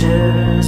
Scrolling